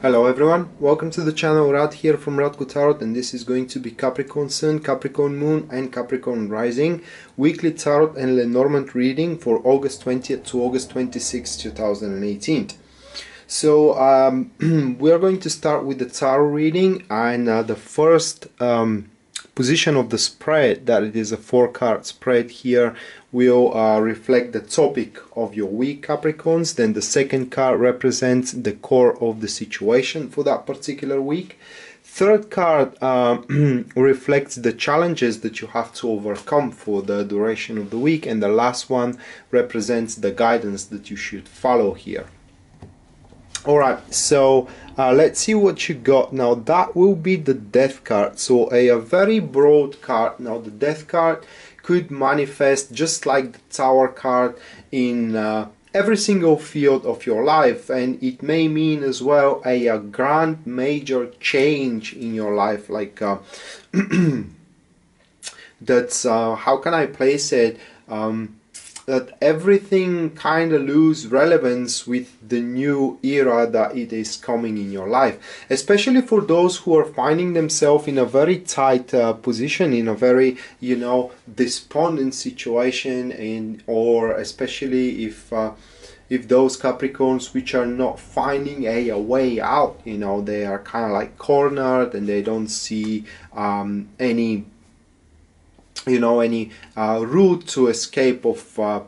Hello everyone, welcome to the channel. Rad here from Radko Tarot and this is going to be Capricorn Sun, Capricorn Moon and Capricorn Rising. Weekly Tarot and Lenormand reading for August 20th to August 26, 2018. So um, we are going to start with the Tarot reading and uh, the first um, position of the spread, that it is a four card spread here, will uh, reflect the topic of your week Capricorns. Then the second card represents the core of the situation for that particular week. Third card uh, reflects the challenges that you have to overcome for the duration of the week. And the last one represents the guidance that you should follow here. Alright, so uh, let's see what you got now. That will be the death card. So a, a very broad card. Now the death card could manifest just like the tower card in uh, every single field of your life and it may mean as well a, a grand major change in your life like uh, that's uh, how can I place it um, that everything kind of lose relevance with the new era that it is coming in your life. Especially for those who are finding themselves in a very tight uh, position in a very you know despondent situation and or especially if uh, if those Capricorns which are not finding a, a way out, you know, they are kind of like cornered and they don't see um, any you know any uh, route to escape of uh,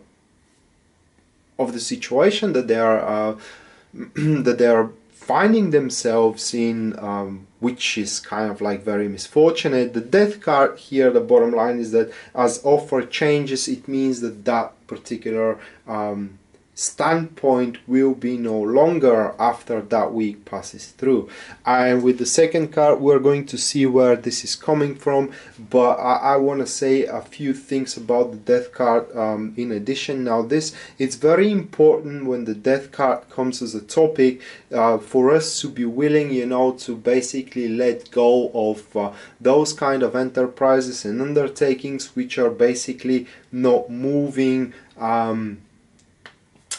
of the situation that they are uh, that they are finding themselves in um, which is kind of like very misfortunate. The death card here the bottom line is that as offer changes it means that that particular um, standpoint will be no longer after that week passes through. And with the second card we're going to see where this is coming from but I, I want to say a few things about the death card um, in addition. Now this it's very important when the death card comes as a topic uh, for us to be willing you know to basically let go of uh, those kind of enterprises and undertakings which are basically not moving um,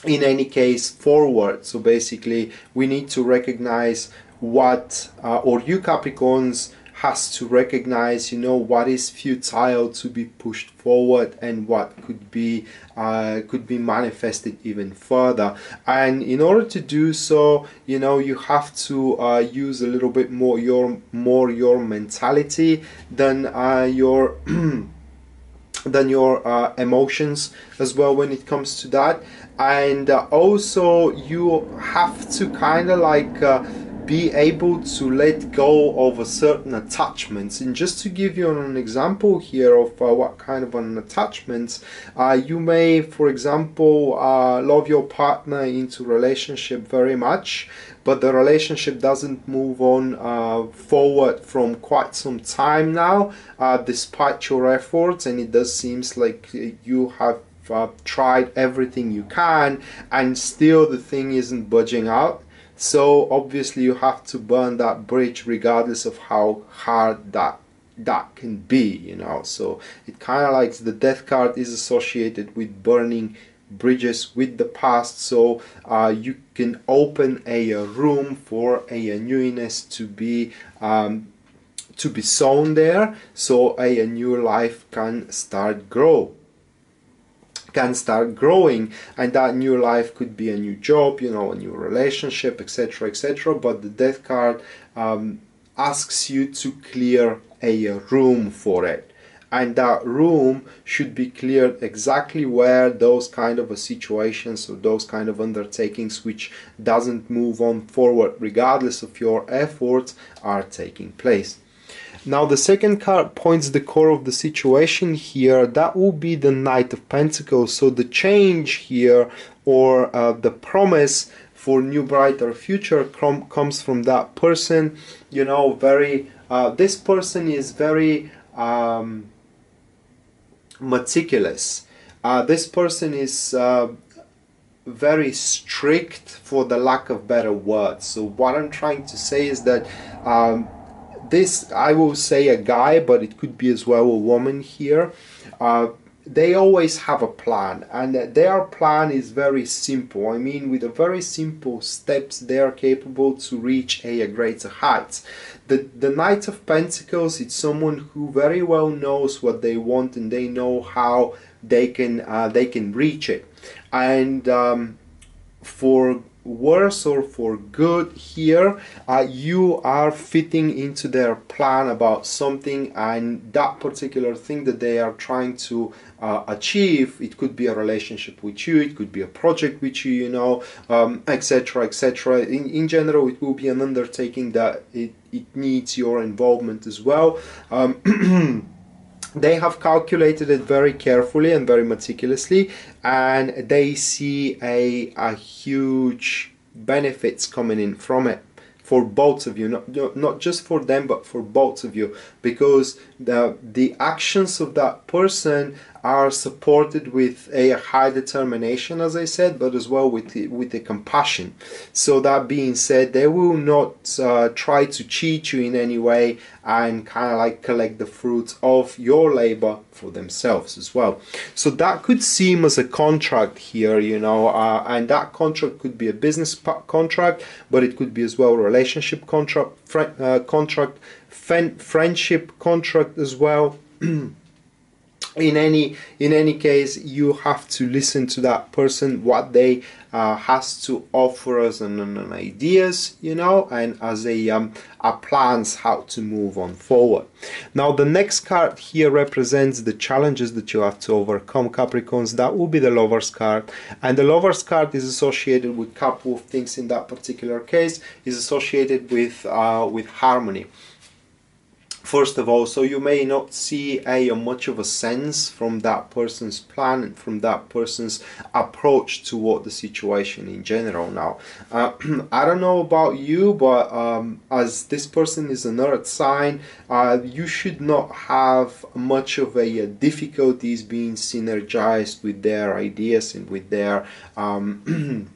in any case forward. So basically we need to recognize what uh, or you capricorns has to recognize you know what is futile to be pushed forward and what could be uh, could be manifested even further. And in order to do so you know you have to uh, use a little bit more your more your mentality than uh, your than your uh, emotions as well when it comes to that. And uh, also you have to kind of like uh, be able to let go of a certain attachments. And just to give you an example here of uh, what kind of an attachment uh, you may for example uh, love your partner into relationship very much but the relationship doesn't move on uh, forward from quite some time now uh, despite your efforts. And it does seems like you have uh, tried everything you can and still the thing isn't budging out so obviously you have to burn that bridge regardless of how hard that that can be you know? So it kind of like the death card is associated with burning bridges with the past. So uh, you can open a, a, room for a, a newness to be um, to be sown there. So a, a new life can start grow can start growing and that new life could be a new job you know a new relationship etc etc but the death card um, asks you to clear a room for it. And that room should be cleared exactly where those kind of a situations or those kind of undertakings which doesn't move on forward regardless of your efforts are taking place now the second card points the core of the situation here. That will be the Knight of Pentacles. So the change here or uh, the promise for new brighter future com comes from that person. You know, very. Uh, this person is very um, meticulous. Uh, this person is uh, very strict for the lack of better words. So what I'm trying to say is that um, this I will say a guy but it could be as well a woman here. Uh, they always have a plan and their plan is very simple. I mean with a very simple steps they are capable to reach a, greater heights. The the knight of pentacles it's someone who very well knows what they want and they know how they can uh, they can reach it. And um, for worse or for good here uh, you are fitting into their plan about something and that particular thing that they are trying to uh, achieve. It could be a relationship with you it could be a project with you you know etc um, etc et in, in general it will be an undertaking that it, it needs your involvement as well. Um, they have calculated it very carefully and very meticulously and they see a, a huge benefits coming in from it for both of you. Not, not just for them but for both of you. Because the the actions of that person are supported with a high determination, as I said, but as well with the, with the compassion. So that being said, they will not uh, try to cheat you in any way and kind of like collect the fruits of your labor for themselves as well. So that could seem as a contract here, you know, uh, and that contract could be a business contract, but it could be as well a relationship contract, fr- uh, contract, friendship contract as well. in any in any case you have to listen to that person what they uh, has to offer us and, and, ideas you know and as a, um, a plans how to move on forward. Now the next card here represents the challenges that you have to overcome capricorns. That will be the lovers card. And the lovers card is associated with couple of things in that particular case. Is associated with uh, with harmony first of all so you may not see a, much of a sense from that person's plan and from that person's approach toward the situation in general. Now uh, i don't know about you but um, as this person is an earth sign uh, you should not have much of a, a, difficulties being synergized with their ideas and with their um,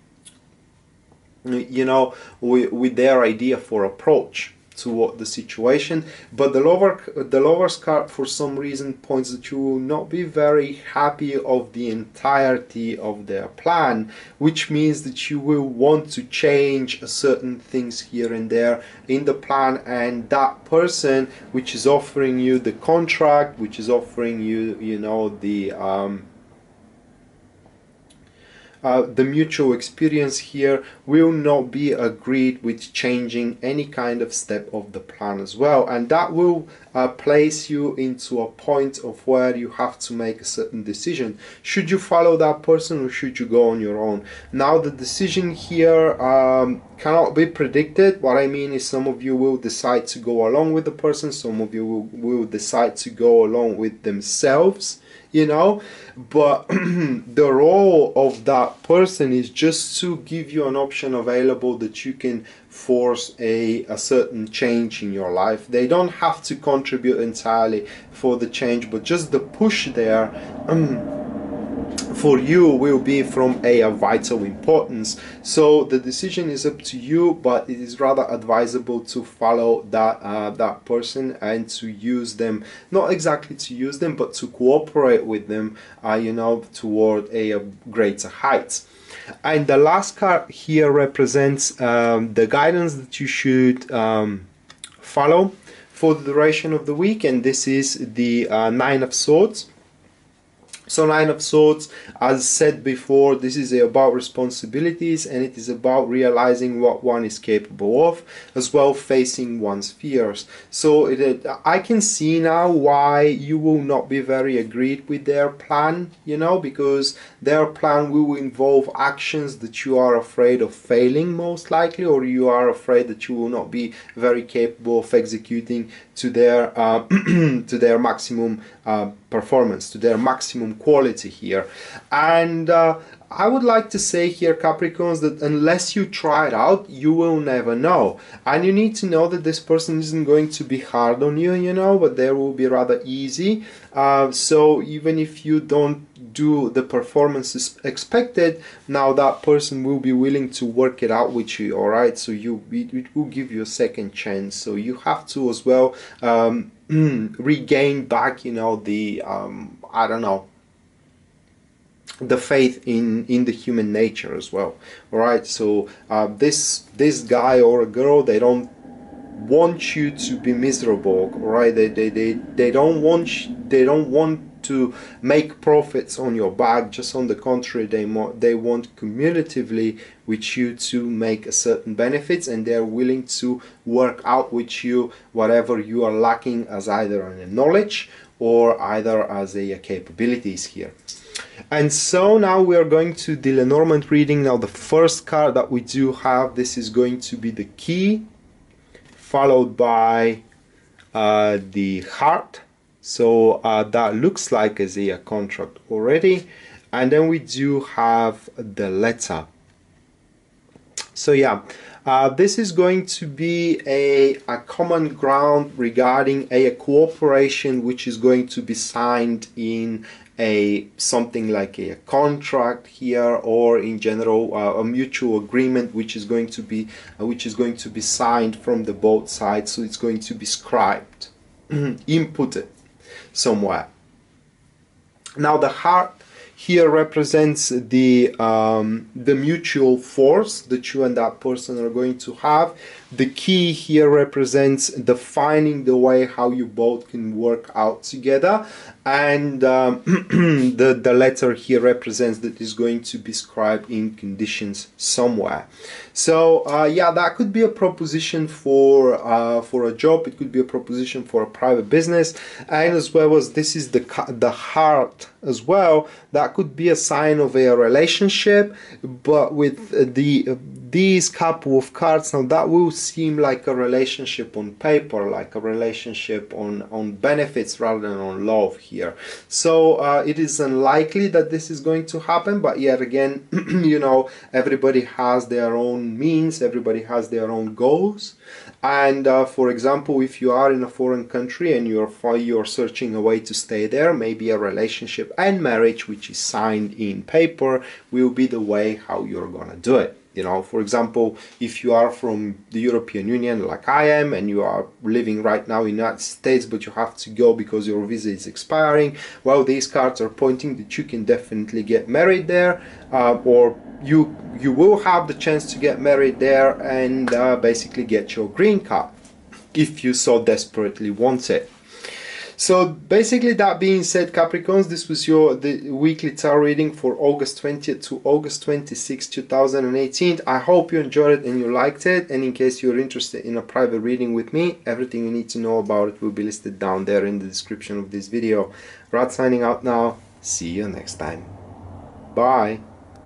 you know with, with their idea for approach to the situation but the lover the lovers card for some reason points that you will not be very happy of the entirety of their plan which means that you will want to change certain things here and there in the plan and that person which is offering you the contract which is offering you you know the um, uh, the mutual experience here will not be agreed with changing any kind of step of the plan as well. And that will uh, place you into a point of where you have to make a certain decision. Should you follow that person or should you go on your own? Now the decision here um, cannot be predicted. What I mean is some of you will decide to go along with the person. Some of you will, will decide to go along with themselves you know? But the role of that person is just to give you an option available that you can force a, a certain change in your life. They don't have to contribute entirely for the change but just the push there for you will be from a, vital importance. So the decision is up to you, but it is rather advisable to follow that uh, that person and to use them, not exactly to use them, but to cooperate with them, uh, you know, toward a, a, greater height. And the last card here represents um, the guidance that you should um, follow for the duration of the week, and this is the uh, Nine of Swords. So Nine of Swords, as said before, this is about responsibilities and it is about realizing what one is capable of, as well facing one's fears. So it, I can see now why you will not be very agreed with their plan, you know, because their plan will involve actions that you are afraid of failing most likely, or you are afraid that you will not be very capable of executing to their uh, to their maximum uh, performance, to their maximum quality here. And uh, I would like to say here, Capricorns, that unless you try it out, you will never know. And you need to know that this person isn't going to be hard on you, you know, but they will be rather easy. Uh, so even if you don't do the performances expected, now that person will be willing to work it out with you, all right? So you it, it will give you a second chance. So you have to as well um, regain back, you know, the um, I don't know the faith in in the human nature as well all right? So uh, this this guy or a girl they don't want you to be miserable right? They they, they, they don't want they don't want to make profits on your back. Just on the contrary they they want cumulatively with you to make a certain benefits and they're willing to work out with you whatever you are lacking as either in knowledge or either as a capabilities here and so now we are going to the Lenormand reading. Now the first card that we do have, this is going to be the key, followed by uh, the heart. So uh, that looks like a a contract already. And then we do have the letter. So yeah, uh, this is going to be a, a common ground regarding a, a cooperation which is going to be signed in a something like a, contract here or in general uh, a mutual agreement which is going to be uh, which is going to be signed from the both sides. So it's going to be scribed inputted somewhere. Now the heart here represents the um, the mutual force that you and that person are going to have the key here represents defining the way how you both can work out together. And um, the, the letter here represents that is going to be scribed in conditions somewhere. So uh, yeah that could be a proposition for uh, for a job. It could be a proposition for a private business. And as well as this is the the heart as well that could be a sign of a relationship but with the these couple of cards. Now that will seem like a relationship on paper like a relationship on on benefits rather than on love here. So uh, it is unlikely that this is going to happen but yet again you know everybody has their own means everybody has their own goals. And uh, for example if you are in a foreign country and you're you're searching a way to stay there maybe a relationship and marriage which is signed in paper will be the way how you're gonna do it you know for example if you are from the european union like i am and you are living right now in the united states but you have to go because your visa is expiring well these cards are pointing that you can definitely get married there uh, or you you will have the chance to get married there and uh, basically get your green card if you so desperately want it so basically that being said Capricorns this was your the weekly tarot reading for August 20th to August 26 2018 I hope you enjoyed it and you liked it. And in case you're interested in a private reading with me everything you need to know about it will be listed down there in the description of this video. Rad signing out now. See you next time. Bye